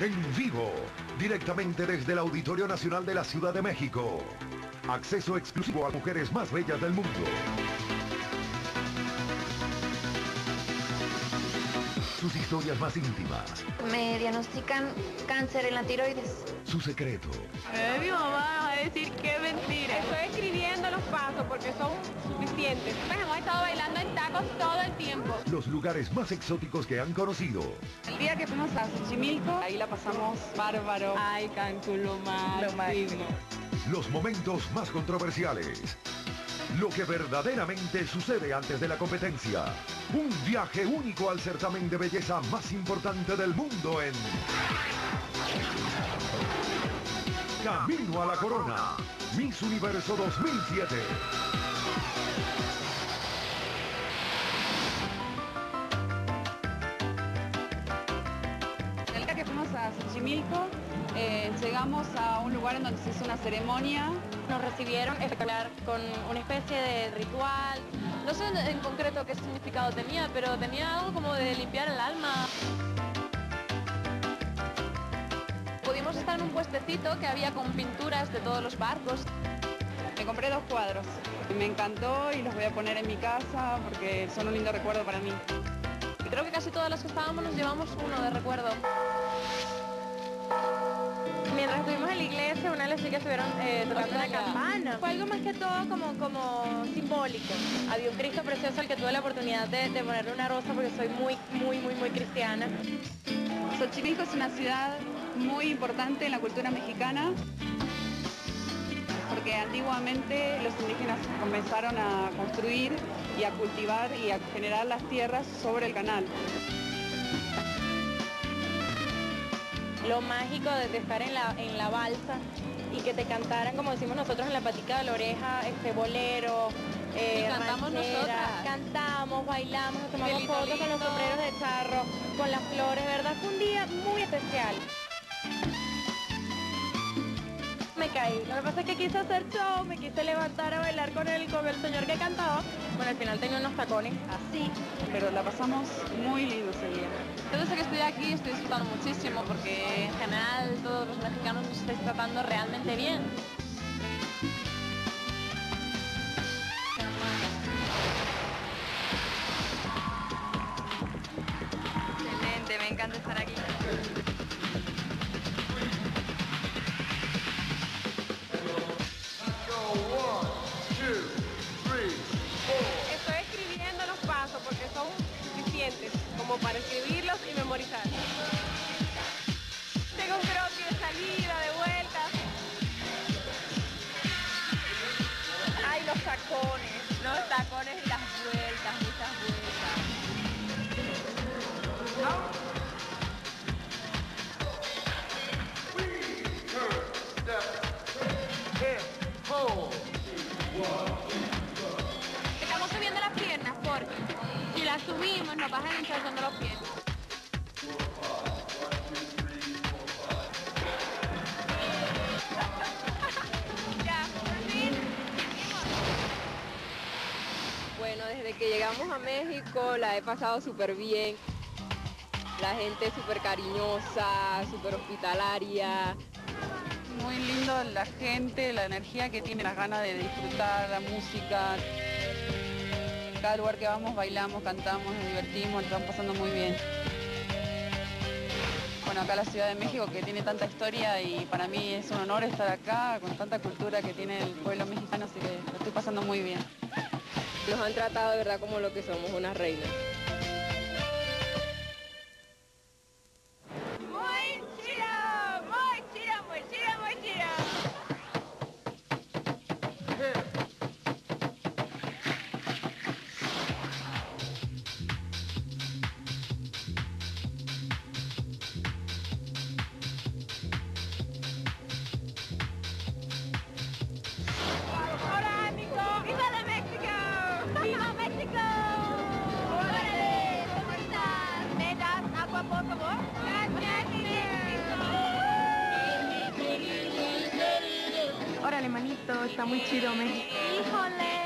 en vivo, directamente desde el Auditorio Nacional de la Ciudad de México. Acceso exclusivo a mujeres más bellas del mundo. Sus historias más íntimas. Me diagnostican cáncer en la tiroides. Su secreto. Eh, mi mamá porque son suficientes. Pues hemos estado bailando en tacos todo el tiempo. Los lugares más exóticos que han conocido. El día que fuimos a Xochimilco, ahí la pasamos bárbaro. Ay, Cancún, lo máximo. Los momentos más controversiales. Lo que verdaderamente sucede antes de la competencia. Un viaje único al certamen de belleza más importante del mundo en... Camino a la Corona. Miss Universo 2007. El día que fuimos a Xochimilco, eh, llegamos a un lugar en donde se hizo una ceremonia. Nos recibieron espectacular con una especie de ritual. No sé en concreto qué significado tenía, pero tenía algo como de limpiar el alma. En un puestecito que había con pinturas de todos los barcos. Me compré dos cuadros. Me encantó y los voy a poner en mi casa porque son un lindo recuerdo para mí. Y creo que casi todas las que estábamos nos llevamos uno de recuerdo. Mientras estuvimos en la iglesia, una de las chicas estuvieron eh, tocando la campana. Fue algo más que todo como, como simbólico. Había un Cristo precioso al que tuve la oportunidad de, de ponerle una rosa porque soy muy, muy, muy, muy cristiana. Xochimilco es una ciudad muy importante en la cultura mexicana porque antiguamente los indígenas comenzaron a construir y a cultivar y a generar las tierras sobre el canal. Lo mágico de, estar en la, en la balsa y que te cantaran, como decimos nosotros, en la patica de la oreja, este bolero, eh, Y cantamos ranchera. nosotras. Cantamos, bailamos, nos tomamos fotos con los sombreros de charro, con las flores, ¿verdad? Fue un día muy especial. Caí. Lo que pasa es que quise hacer show, me quise levantar a bailar con el, con el señor que cantaba. Bueno, al final tenía unos tacones así. Pero la pasamos muy lindo ese día. Yo desde que estoy aquí estoy disfrutando muchísimo porque en general todos los mexicanos nos estáis tratando realmente bien. Excelente, me encanta y memorizar. Tengo un croquis de salida, de vuelta. Ay, los tacones. Los tacones y las vueltas, muchas vueltas. Estamos subiendo las piernas porque si las subimos nos el hinchazón de los pies. Llegamos a México la he pasado súper bien. La gente súper cariñosa, súper hospitalaria. Muy lindo la gente, la energía que tiene, las ganas de disfrutar, la música. Cada lugar que vamos bailamos, cantamos, nos divertimos, nos estamos pasando muy bien. Bueno, acá la Ciudad de México que tiene tanta historia y para mí es un honor estar acá con tanta cultura que tiene el pueblo mexicano, así que lo estoy pasando muy bien. Nos han tratado de verdad como lo que somos, unas reinas. Órale, manito, está muy chido México. ¡Híjole!